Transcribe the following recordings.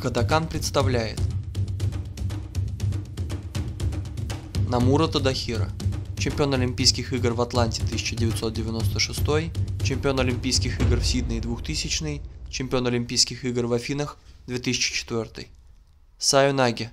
Катакан представляет Намура Тадахира, чемпион Олимпийских игр в Атланте 1996, чемпион Олимпийских игр в Сиднее 2000, чемпион Олимпийских игр в Афинах 2004. Саюнаги.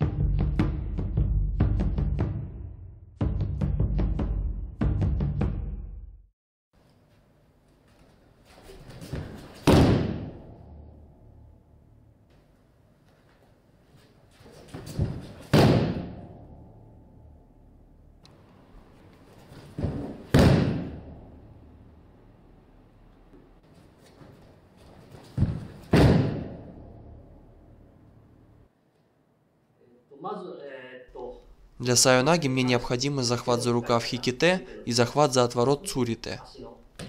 Для саюнаги мне необходимы захват за рукав хиките и захват за отворот цурите.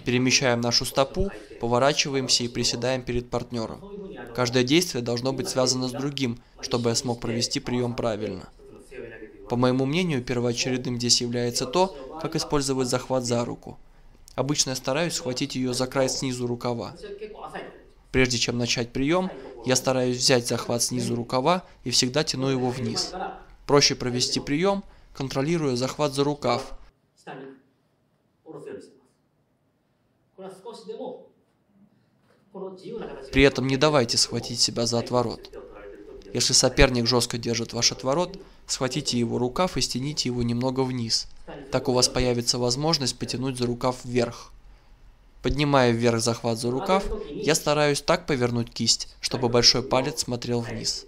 Перемещаем нашу стопу, поворачиваемся и приседаем перед партнером. Каждое действие должно быть связано с другим, чтобы я смог провести прием правильно. По моему мнению, первоочередным здесь является то, как использовать захват за руку. Обычно я стараюсь схватить ее за край снизу рукава. Прежде чем начать прием, я стараюсь взять захват снизу рукава и всегда тяну его вниз. Проще провести прием, контролируя захват за рукав. При этом не давайте схватить себя за отворот. Если соперник жестко держит ваш отворот, схватите его рукав и стяните его немного вниз. Так у вас появится возможность потянуть за рукав вверх. Поднимая вверх захват за рукав, я стараюсь так повернуть кисть, чтобы большой палец смотрел вниз.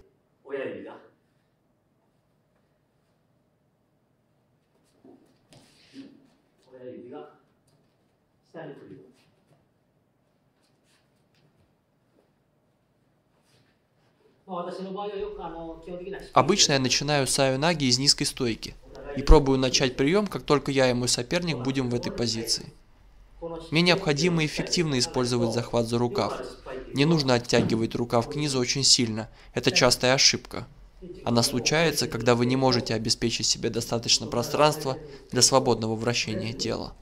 Обычно я начинаю саюнаги из низкой стойки и пробую начать прием, как только я и мой соперник будем в этой позиции. Мне необходимо эффективно использовать захват за рукав. Не нужно оттягивать рукав к низу очень сильно, это частая ошибка. Она случается, когда вы не можете обеспечить себе достаточно пространства для свободного вращения тела.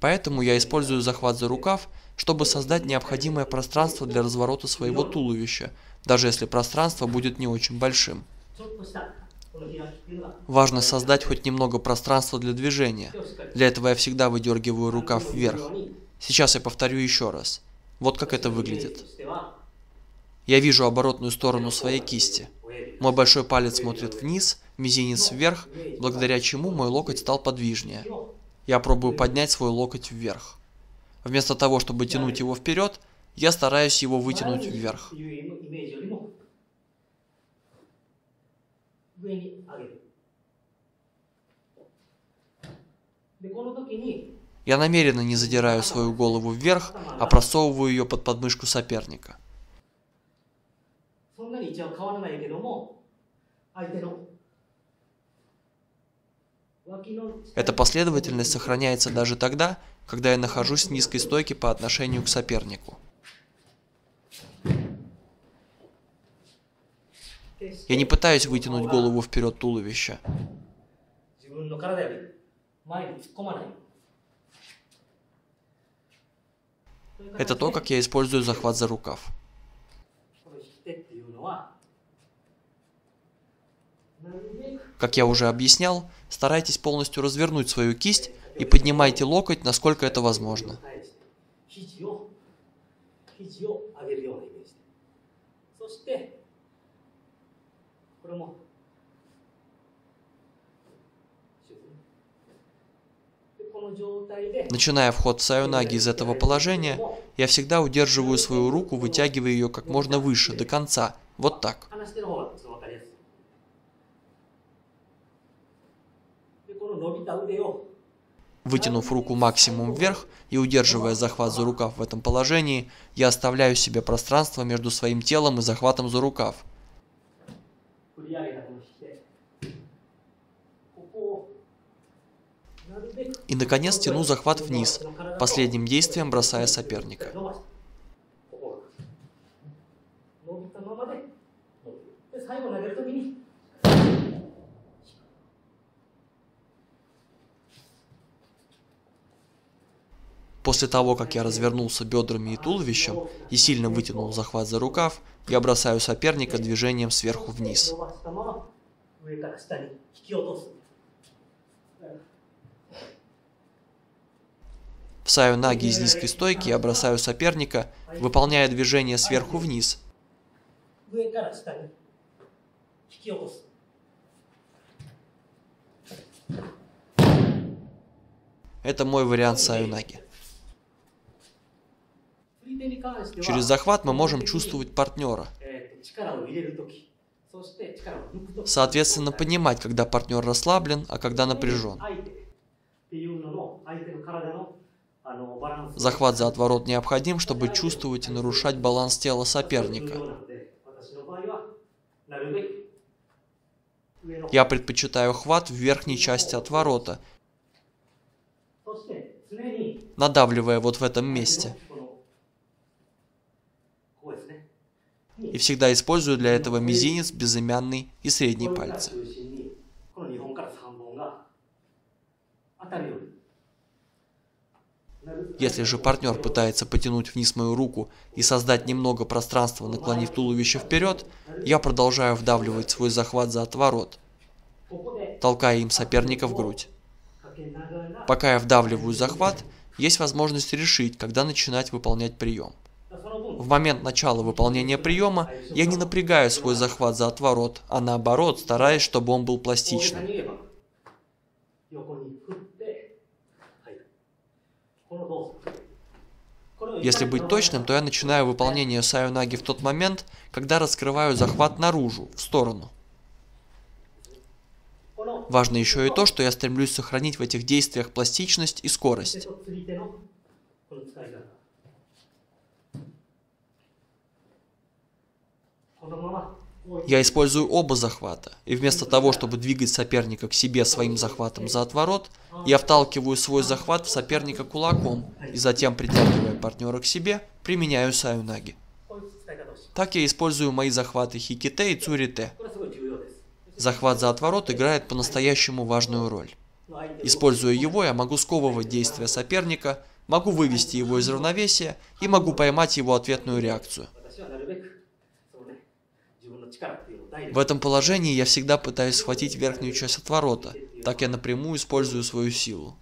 Поэтому я использую захват за рукав, чтобы создать необходимое пространство для разворота своего туловища, даже если пространство будет не очень большим. Важно создать хоть немного пространства для движения. Для этого я всегда выдергиваю рукав вверх. Сейчас я повторю еще раз. Вот как это выглядит. Я вижу оборотную сторону своей кисти. Мой большой палец смотрит вниз, мизинец вверх, благодаря чему мой локоть стал подвижнее. Я пробую поднять свой локоть вверх. Вместо того, чтобы тянуть его вперед, я стараюсь его вытянуть вверх. Я намеренно не задираю свою голову вверх, а просовываю ее под подмышку соперника. Эта последовательность сохраняется даже тогда, когда я нахожусь в низкой стойке по отношению к сопернику. Я не пытаюсь вытянуть голову вперед туловища. Это то, как я использую захват за рукав. Как я уже объяснял, старайтесь полностью развернуть свою кисть и поднимайте локоть, насколько это возможно. Начиная вход в саюнаги из этого положения, я всегда удерживаю свою руку, вытягивая ее как можно выше, до конца. Вот так. Вытянув руку максимум вверх и удерживая захват за рукав в этом положении, я оставляю себе пространство между своим телом и захватом за рукав. И, наконец, тяну захват вниз, последним действием бросая соперника. После того, как я развернулся бедрами и туловищем и сильно вытянул захват за рукав, я бросаю соперника движением сверху вниз. В сайонаге из низкой стойки я бросаю соперника, выполняя движение сверху вниз. Это мой вариант сайонаги. Через захват мы можем чувствовать партнера. Соответственно, понимать, когда партнер расслаблен, а когда напряжен. Захват за отворот необходим, чтобы чувствовать и нарушать баланс тела соперника. Я предпочитаю хват в верхней части отворота, надавливая вот в этом месте. и всегда использую для этого мизинец, безымянный и средний пальцы. Если же партнер пытается потянуть вниз мою руку и создать немного пространства, наклонив туловище вперед, я продолжаю вдавливать свой захват за отворот, толкая им соперника в грудь. Пока я вдавливаю захват, есть возможность решить, когда начинать выполнять прием. В момент начала выполнения приема я не напрягаю свой захват за отворот, а наоборот стараюсь, чтобы он был пластичным. Если быть точным, то я начинаю выполнение сайонаги в тот момент, когда раскрываю захват наружу, в сторону. Важно еще и то, что я стремлюсь сохранить в этих действиях пластичность и скорость. Я использую оба захвата, и вместо того, чтобы двигать соперника к себе своим захватом за отворот, я вталкиваю свой захват в соперника кулаком, и затем, притягивая партнера к себе, применяю саюнаги. Так я использую мои захваты хиките и цурите. Захват за отворот играет по-настоящему важную роль. Используя его, я могу сковывать действия соперника, могу вывести его из равновесия и могу поймать его ответную реакцию. В этом положении я всегда пытаюсь схватить верхнюю часть отворота, так я напрямую использую свою силу.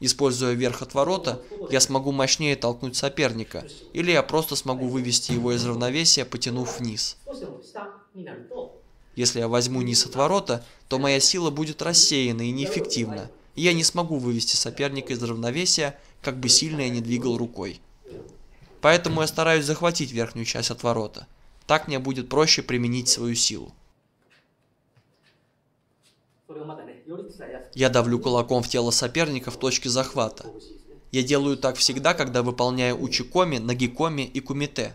Используя верх отворота, я смогу мощнее толкнуть соперника, или я просто смогу вывести его из равновесия, потянув вниз. Если я возьму низ отворота, то моя сила будет рассеяна и неэффективна, и я не смогу вывести соперника из равновесия, как бы сильно я не двигал рукой. Поэтому я стараюсь захватить верхнюю часть отворота. Так мне будет проще применить свою силу. Я давлю кулаком в тело соперника в точке захвата. Я делаю так всегда, когда выполняю учикоми, нагикоми и кумите.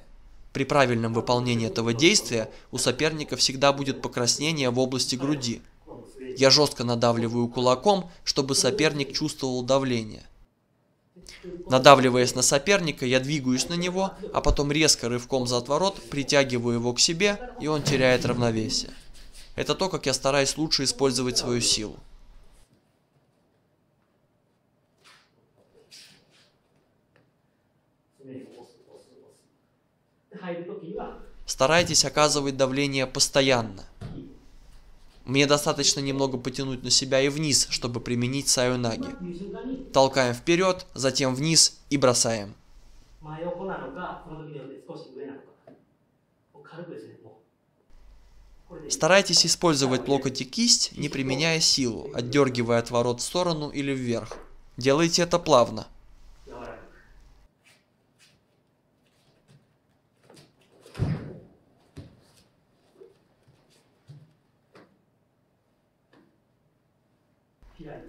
При правильном выполнении этого действия у соперника всегда будет покраснение в области груди. Я жестко надавливаю кулаком, чтобы соперник чувствовал давление. Надавливаясь на соперника, я двигаюсь на него, а потом резко рывком за отворот притягиваю его к себе, и он теряет равновесие. Это то, как я стараюсь лучше использовать свою силу. Старайтесь оказывать давление постоянно – мне достаточно немного потянуть на себя и вниз, чтобы применить Сайонаги. Толкаем вперед, затем вниз и бросаем. Старайтесь использовать локоть и кисть, не применяя силу, отдергивая отворот в сторону или вверх. Делайте это плавно.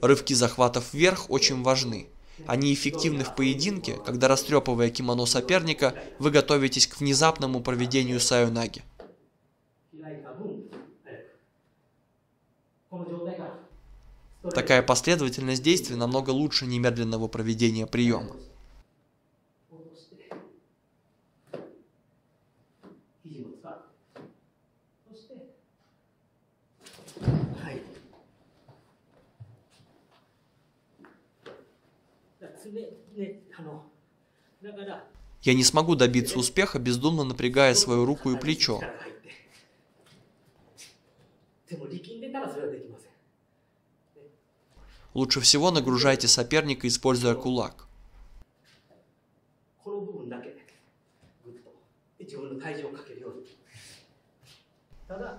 Рывки захватов вверх очень важны. Они эффективны в поединке, когда растрепывая кимоно соперника, вы готовитесь к внезапному проведению саюнаги. Такая последовательность действий намного лучше немедленного проведения приема. Я не смогу добиться успеха, бездумно напрягая свою руку и плечо. Лучше всего нагружайте соперника, используя кулак.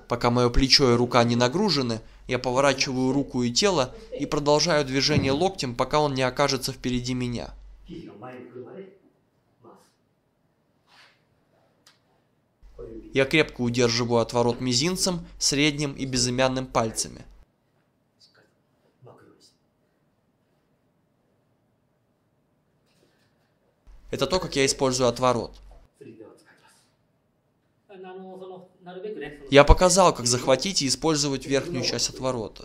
Пока мое плечо и рука не нагружены, я поворачиваю руку и тело и продолжаю движение локтем, пока он не окажется впереди меня. 肘が前に来るまで回す小指 Я крепко удерживаю отворот мизинцем, средним и безымянным пальцами. しっかりと巻くようにして Это то, как я использую отворот. 釣り手を使いますあのそのなるべくねその Я показал, как захватить и использовать верхнюю часть отворота.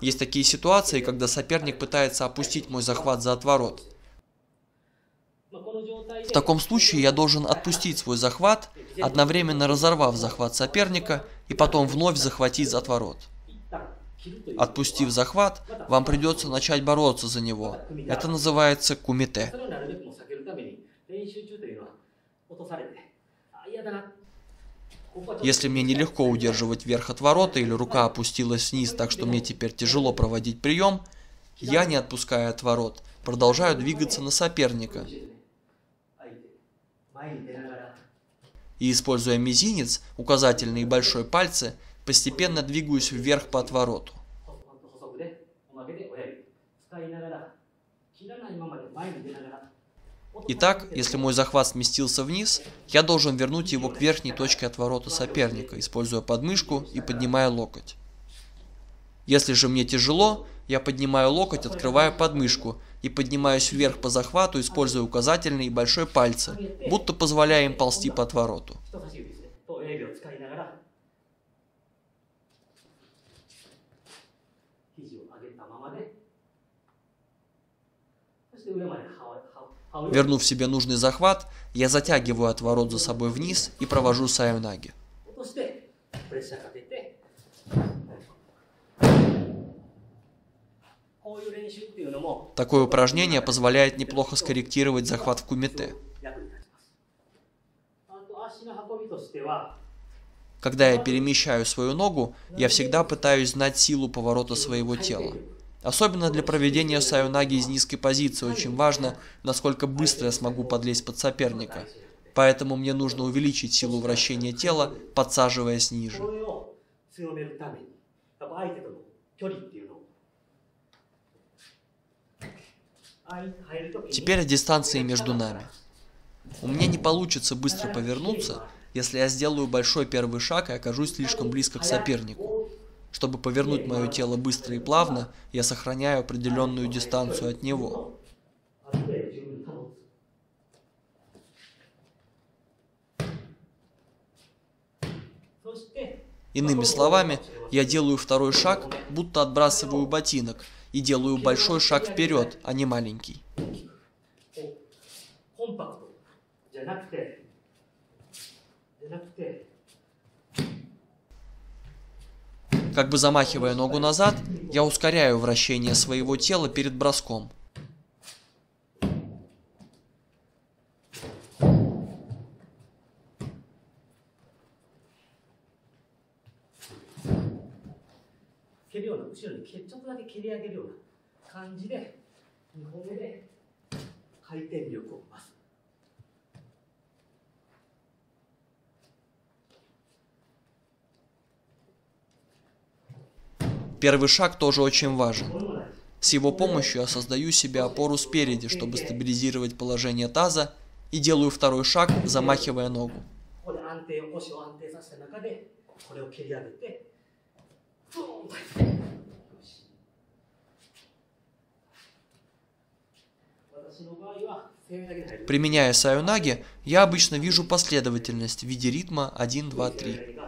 Есть такие ситуации, когда соперник пытается опустить мой захват за отворот. В таком случае я должен отпустить свой захват, одновременно разорвав захват соперника и потом вновь захватить за отворот. Отпустив захват, вам придется начать бороться за него. Это называется кумите. Если мне нелегко удерживать верх от ворота или рука опустилась вниз, так что мне теперь тяжело проводить прием, я, не отпуская от ворот, продолжаю двигаться на соперника. И используя мизинец, указательный и большой пальцы, постепенно двигаюсь вверх по отвороту. Итак, если мой захват сместился вниз, я должен вернуть его к верхней точке отворота соперника, используя подмышку и поднимая локоть. Если же мне тяжело, я поднимаю локоть, открывая подмышку и поднимаюсь вверх по захвату, используя указательный и большой пальцы, будто позволяя им ползти по отвороту. Вернув себе нужный захват, я затягиваю отворот за собой вниз и провожу Саюнаги. Такое упражнение позволяет неплохо скорректировать захват в кумите. Когда я перемещаю свою ногу, я всегда пытаюсь знать силу поворота своего тела. Особенно для проведения саюнаги из низкой позиции очень важно, насколько быстро я смогу подлезть под соперника. Поэтому мне нужно увеличить силу вращения тела, подсаживаясь ниже. Теперь о дистанции между нами. У меня не получится быстро повернуться, если я сделаю большой первый шаг и окажусь слишком близко к сопернику. Чтобы повернуть мое тело быстро и плавно, я сохраняю определенную дистанцию от него. Иными словами, я делаю второй шаг, будто отбрасываю ботинок, и делаю большой шаг вперед, а не маленький. Как бы замахивая ногу назад, я ускоряю вращение своего тела перед броском. Первый шаг тоже очень важен. С его помощью я создаю себе опору спереди, чтобы стабилизировать положение таза, и делаю второй шаг, замахивая ногу. Применяя саюнаги, я обычно вижу последовательность в виде ритма 1, 2, 3.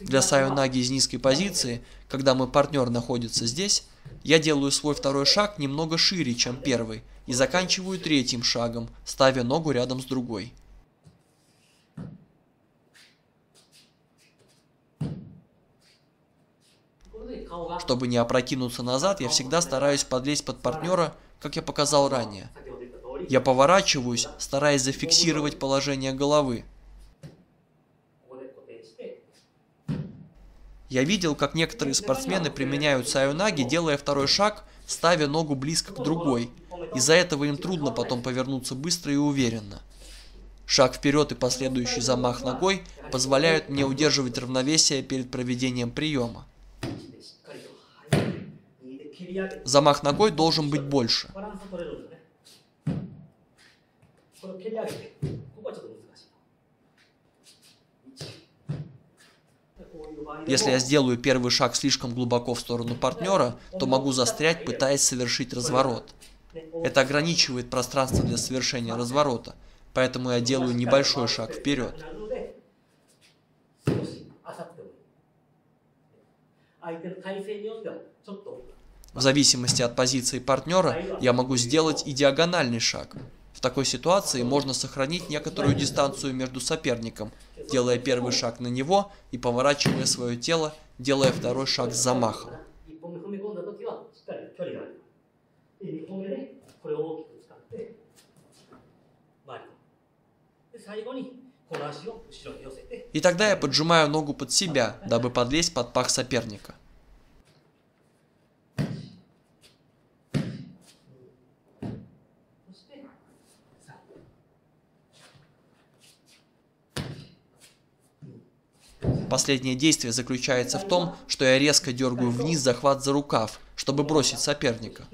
Для саюнаги из низкой позиции, когда мой партнер находится здесь, Я делаю свой второй шаг немного шире, чем первый, и заканчиваю третьим шагом, ставя ногу рядом с другой. Чтобы не опрокинуться назад, я всегда стараюсь подлезть под партнера, как я показал ранее. Я поворачиваюсь, стараясь зафиксировать положение головы. Я видел, как некоторые спортсмены применяют сайонаги, делая второй шаг, ставя ногу близко к другой. Из-за этого им трудно потом повернуться быстро и уверенно. Шаг вперед и последующий замах ногой позволяют мне удерживать равновесие перед проведением приема. Замах ногой должен быть больше. Если я сделаю первый шаг слишком глубоко в сторону партнера, то могу застрять, пытаясь совершить разворот. Это ограничивает пространство для совершения разворота, поэтому я делаю небольшой шаг вперед. В зависимости от позиции партнера я могу сделать и диагональный шаг. В такой ситуации можно сохранить некоторую дистанцию между соперником, делая первый шаг на него и поворачивая свое тело, делая второй шаг с замахом. И тогда я поджимаю ногу под себя, дабы подлезть под пах соперника. Последнее действие заключается в том, что я резко дергаю вниз захват за рукав, чтобы бросить соперника.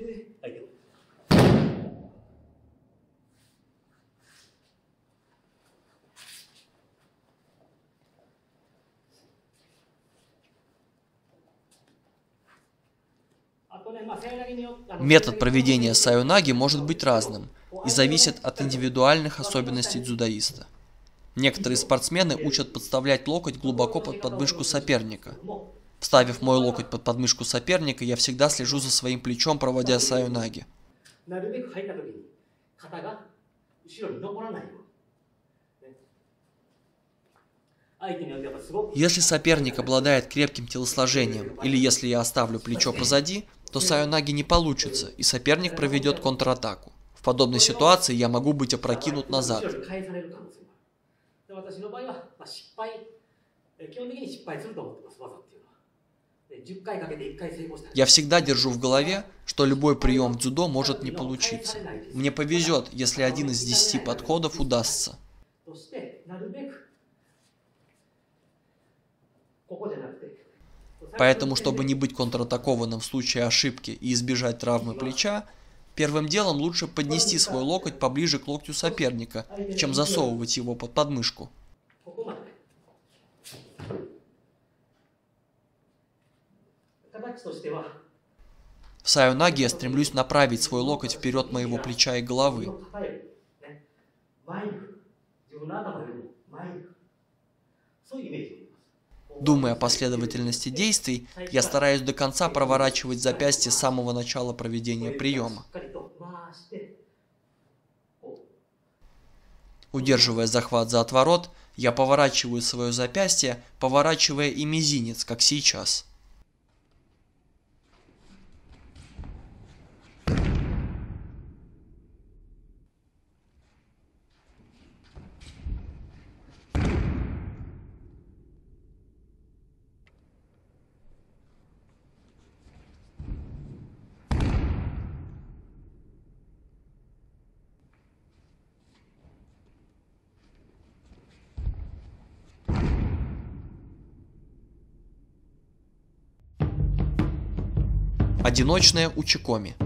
Метод проведения сайонаги может быть разным и зависит от индивидуальных особенностей дзюдоиста. Некоторые спортсмены учат подставлять локоть глубоко под подмышку соперника. Вставив мой локоть под подмышку соперника, я всегда слежу за своим плечом, проводя сайонаги. Если соперник обладает крепким телосложением, или если я оставлю плечо позади, то сайонаги не получится, и соперник проведет контратаку. В подобной ситуации я могу быть опрокинут назад. Я всегда держу в голове, что любой прием дзюдо может не получиться. Мне повезет, если один из десяти подходов удастся. Поэтому, чтобы не быть контратакованным в случае ошибки и избежать травмы плеча, Первым делом лучше поднести свой локоть поближе к локтю соперника, чем засовывать его под подмышку. В сайонаге я стремлюсь направить свой локоть вперед моего плеча и головы. Думая о последовательности действий, я стараюсь до конца проворачивать запястье с самого начала проведения приема. Удерживая захват за отворот, я поворачиваю свое запястье, поворачивая и мизинец, как сейчас. Одиночная Учикоми. っ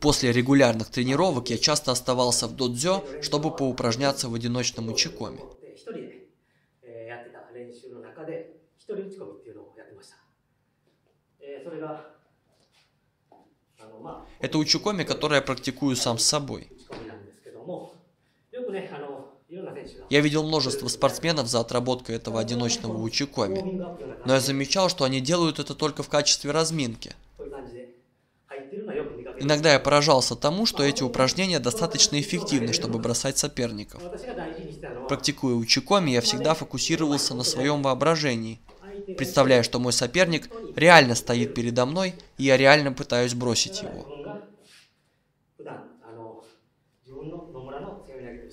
После регулярных тренировок я часто оставался в додзё, чтобы поупражняться в одиночном учикоме. Это учикоми, которое я практикую сам с собой. Я видел множество спортсменов за отработкой этого одиночного учикоми, но я замечал, что они делают это только в качестве разминки – Иногда я поражался тому, что эти упражнения достаточно эффективны, чтобы бросать соперников. Практикуя учикоми, я всегда фокусировался на своем воображении, представляя, что мой соперник реально стоит передо мной, и я реально пытаюсь бросить его.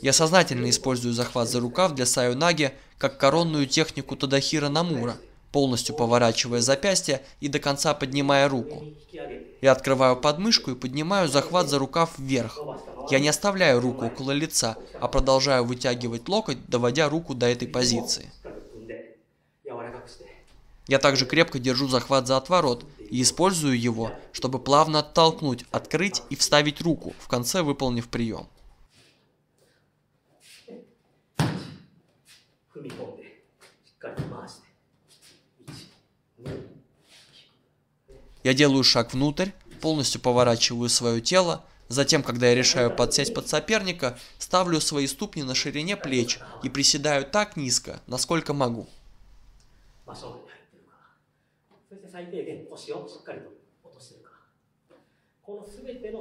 Я сознательно использую захват за рукав для саюнаги как коронную технику Тадахира Намура – полностью поворачивая запястье и до конца поднимая руку. Я открываю подмышку и поднимаю захват за рукав вверх. Я не оставляю руку около лица, а продолжаю вытягивать локоть, доводя руку до этой позиции. Я также крепко держу захват за отворот и использую его, чтобы плавно оттолкнуть, открыть и вставить руку, в конце выполнив прием. Я делаю шаг внутрь, полностью поворачиваю свое тело, затем, когда я решаю подсесть под соперника, ставлю свои ступни на ширине плеч и приседаю так низко, насколько могу.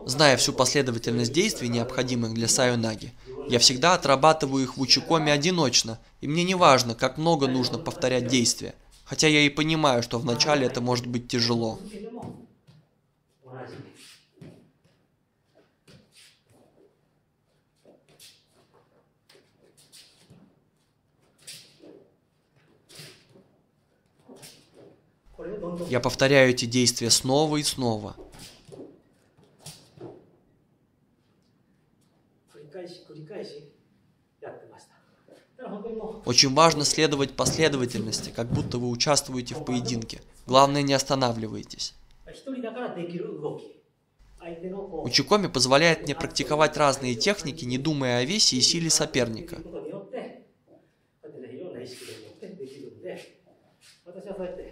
Зная всю последовательность действий, необходимых для сайонаги, я всегда отрабатываю их в учикоме одиночно, и мне не важно, как много нужно повторять действия – Хотя я и понимаю, что вначале это может быть тяжело. Я повторяю эти действия снова и снова. Прекращай, прекращай. Очень важно следовать последовательности, как будто вы участвуете в поединке. Главное, не останавливайтесь. Учикоми позволяет мне практиковать разные техники, не думая о весе и силе соперника.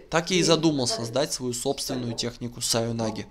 Так я и задумал создать свою собственную технику саюнаги.